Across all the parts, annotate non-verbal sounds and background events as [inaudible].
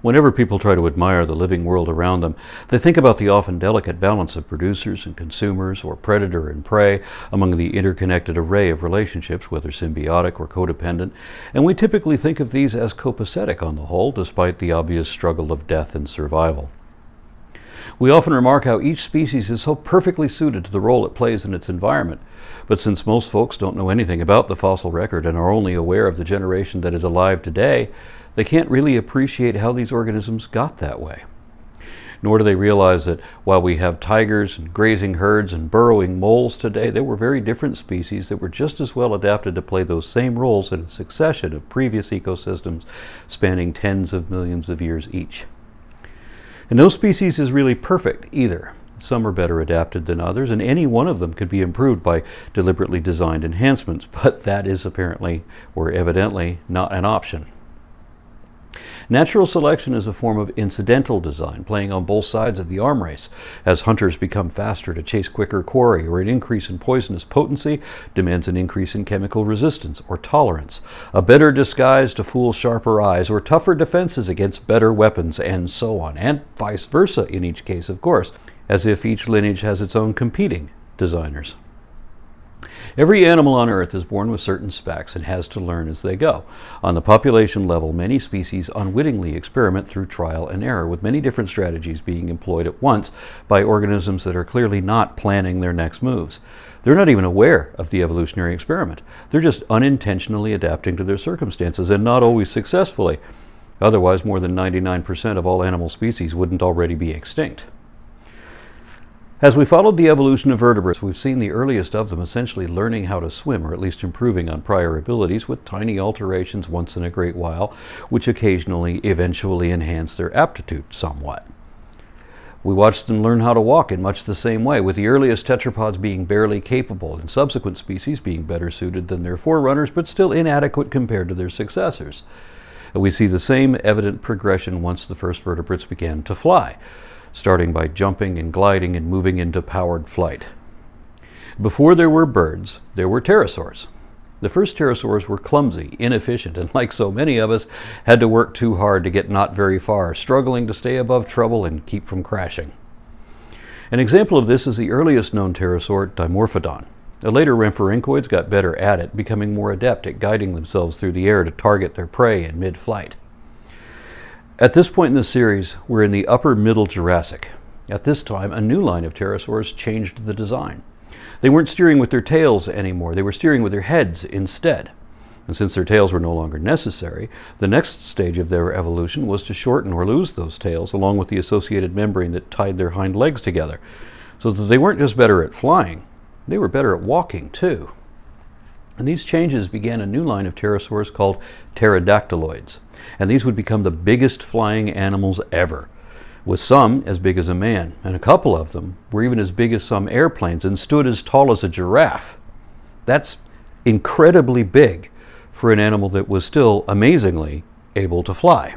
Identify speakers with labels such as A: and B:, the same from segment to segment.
A: Whenever people try to admire the living world around them, they think about the often delicate balance of producers and consumers, or predator and prey, among the interconnected array of relationships, whether symbiotic or codependent, and we typically think of these as copacetic on the whole, despite the obvious struggle of death and survival. We often remark how each species is so perfectly suited to the role it plays in its environment. But since most folks don't know anything about the fossil record and are only aware of the generation that is alive today, they can't really appreciate how these organisms got that way. Nor do they realize that while we have tigers and grazing herds and burrowing moles today, there were very different species that were just as well adapted to play those same roles in a succession of previous ecosystems spanning tens of millions of years each. And no species is really perfect either. Some are better adapted than others, and any one of them could be improved by deliberately designed enhancements, but that is apparently, or evidently, not an option. Natural selection is a form of incidental design, playing on both sides of the arm race. As hunters become faster to chase quicker quarry, or an increase in poisonous potency demands an increase in chemical resistance or tolerance, a better disguise to fool sharper eyes, or tougher defenses against better weapons, and so on, and vice versa in each case, of course, as if each lineage has its own competing designers. Every animal on Earth is born with certain specs and has to learn as they go. On the population level, many species unwittingly experiment through trial and error, with many different strategies being employed at once by organisms that are clearly not planning their next moves. They're not even aware of the evolutionary experiment. They're just unintentionally adapting to their circumstances and not always successfully. Otherwise, more than 99% of all animal species wouldn't already be extinct. As we followed the evolution of vertebrates, we've seen the earliest of them essentially learning how to swim, or at least improving on prior abilities, with tiny alterations once in a great while, which occasionally eventually enhance their aptitude somewhat. We watched them learn how to walk in much the same way, with the earliest tetrapods being barely capable and subsequent species being better suited than their forerunners, but still inadequate compared to their successors. We see the same evident progression once the first vertebrates began to fly starting by jumping and gliding and moving into powered flight. Before there were birds, there were pterosaurs. The first pterosaurs were clumsy, inefficient, and [laughs] like so many of us, had to work too hard to get not very far, struggling to stay above trouble and keep from crashing. An example of this is the earliest known pterosaur, Dimorphodon. The later rhamphorhynchoids got better at it, becoming more adept at guiding themselves through the air to target their prey in mid-flight. At this point in the series, we're in the upper middle Jurassic. At this time, a new line of pterosaurs changed the design. They weren't steering with their tails anymore, they were steering with their heads instead. And since their tails were no longer necessary, the next stage of their evolution was to shorten or lose those tails along with the associated membrane that tied their hind legs together. So that they weren't just better at flying, they were better at walking too. And these changes began a new line of pterosaurs called pterodactyloids and these would become the biggest flying animals ever, with some as big as a man, and a couple of them were even as big as some airplanes and stood as tall as a giraffe. That's incredibly big for an animal that was still amazingly able to fly.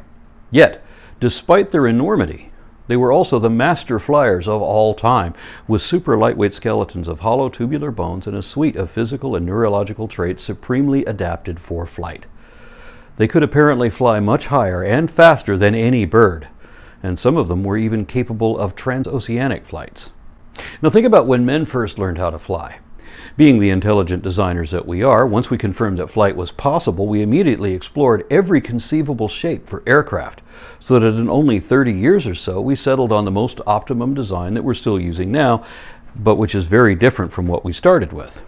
A: Yet, despite their enormity, they were also the master flyers of all time, with super lightweight skeletons of hollow tubular bones and a suite of physical and neurological traits supremely adapted for flight. They could apparently fly much higher and faster than any bird, and some of them were even capable of transoceanic flights. Now think about when men first learned how to fly. Being the intelligent designers that we are, once we confirmed that flight was possible, we immediately explored every conceivable shape for aircraft, so that in only 30 years or so, we settled on the most optimum design that we're still using now, but which is very different from what we started with.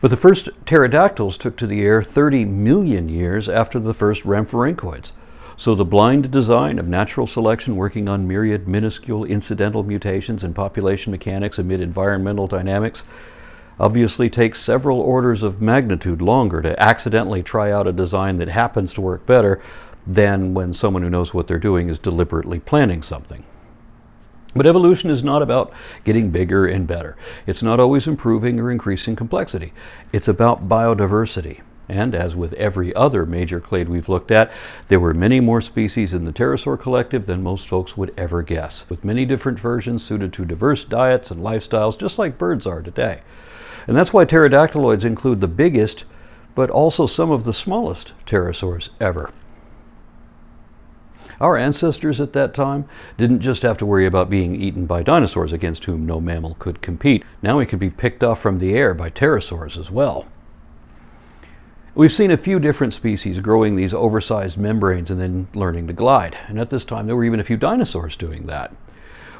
A: But the first pterodactyls took to the air 30 million years after the first rhamphorhynchoids. So the blind design of natural selection working on myriad minuscule incidental mutations in population mechanics amid environmental dynamics obviously takes several orders of magnitude longer to accidentally try out a design that happens to work better than when someone who knows what they're doing is deliberately planning something. But evolution is not about getting bigger and better. It's not always improving or increasing complexity. It's about biodiversity. And as with every other major clade we've looked at, there were many more species in the pterosaur collective than most folks would ever guess, with many different versions suited to diverse diets and lifestyles, just like birds are today. And that's why pterodactyloids include the biggest, but also some of the smallest pterosaurs ever. Our ancestors at that time didn't just have to worry about being eaten by dinosaurs against whom no mammal could compete. Now we could be picked off from the air by pterosaurs as well. We've seen a few different species growing these oversized membranes and then learning to glide. And at this time, there were even a few dinosaurs doing that.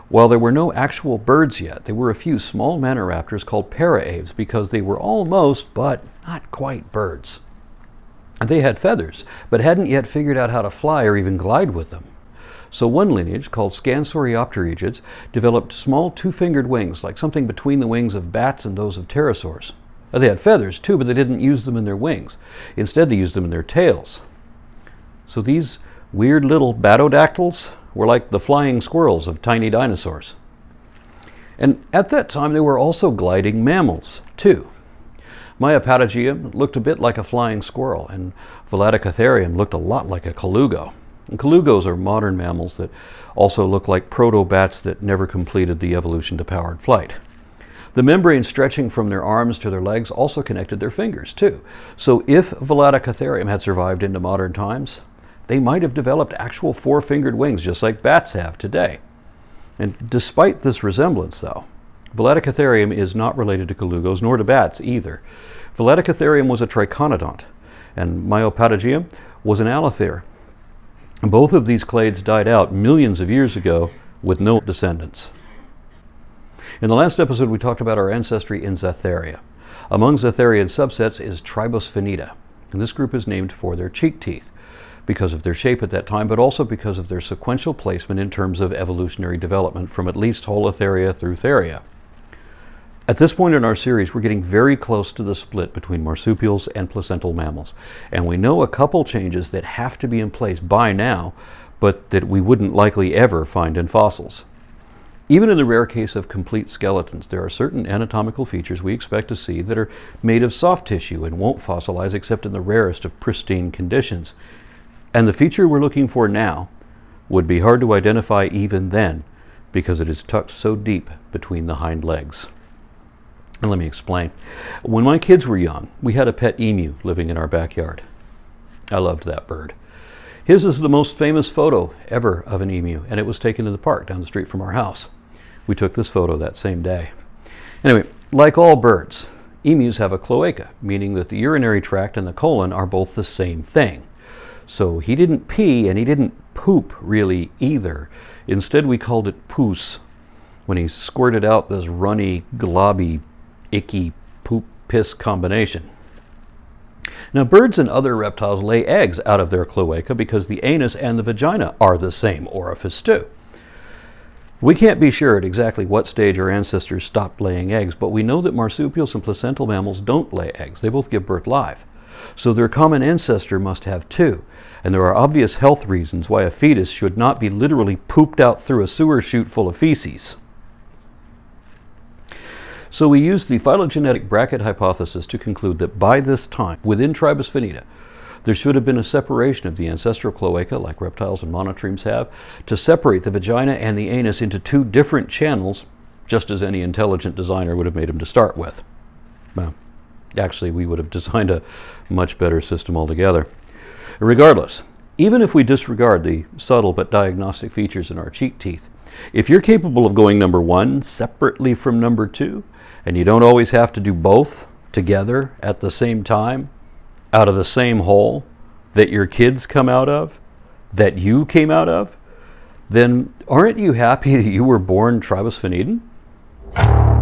A: While there were no actual birds yet, there were a few small maniraptors called paraaves because they were almost, but not quite, birds. They had feathers, but hadn't yet figured out how to fly or even glide with them. So one lineage, called Scansoriopterygids, developed small two-fingered wings, like something between the wings of bats and those of pterosaurs. They had feathers too, but they didn't use them in their wings. Instead, they used them in their tails. So these weird little batodactyls were like the flying squirrels of tiny dinosaurs. And at that time, there were also gliding mammals, too. Maiopatagium looked a bit like a flying squirrel, and Volaticotherium looked a lot like a colugo. And colugos are modern mammals that also look like proto-bats that never completed the evolution to powered flight. The membrane stretching from their arms to their legs also connected their fingers, too. So if Volaticotherium had survived into modern times, they might have developed actual four-fingered wings just like bats have today. And despite this resemblance, though, Volaticotherium is not related to colugos nor to bats either. Volaticotherium was a triconodont, and Maiopatagium was an allothere. Both of these clades died out millions of years ago with no descendants. In the last episode, we talked about our ancestry in Zatheria. Among Zatherian subsets is Tribosphenida, and this group is named for their cheek teeth because of their shape at that time, but also because of their sequential placement in terms of evolutionary development from at least Holotheria through Theria. At this point in our series, we're getting very close to the split between marsupials and placental mammals. And we know a couple changes that have to be in place by now, but that we wouldn't likely ever find in fossils. Even in the rare case of complete skeletons, there are certain anatomical features we expect to see that are made of soft tissue and won't fossilize except in the rarest of pristine conditions. And the feature we're looking for now would be hard to identify even then because it is tucked so deep between the hind legs. And let me explain. When my kids were young, we had a pet emu living in our backyard. I loved that bird. His is the most famous photo ever of an emu, and it was taken in the park down the street from our house. We took this photo that same day. Anyway, like all birds, emus have a cloaca, meaning that the urinary tract and the colon are both the same thing. So he didn't pee and he didn't poop really either. Instead, we called it poos when he squirted out this runny, globby, icky poop piss combination. Now, birds and other reptiles lay eggs out of their cloaca because the anus and the vagina are the same orifice, too. We can't be sure at exactly what stage our ancestors stopped laying eggs, but we know that marsupials and placental mammals don't lay eggs. They both give birth live. So their common ancestor must have two. And there are obvious health reasons why a fetus should not be literally pooped out through a sewer chute full of feces. So we used the phylogenetic bracket hypothesis to conclude that by this time, within Tribosphenida, there should have been a separation of the ancestral cloaca, like reptiles and monotremes have, to separate the vagina and the anus into two different channels, just as any intelligent designer would have made them to start with. Well, actually, we would have [laughs] designed a much better system altogether. Regardless, even if we disregard the subtle but diagnostic features in our cheek teeth, if you're capable of going number one separately from number two, and you don't always have to do both together at the same time, out of the same hole that your kids come out of, that you came out of, then aren't you happy [laughs] that you were born Tribus Tribosphenidan?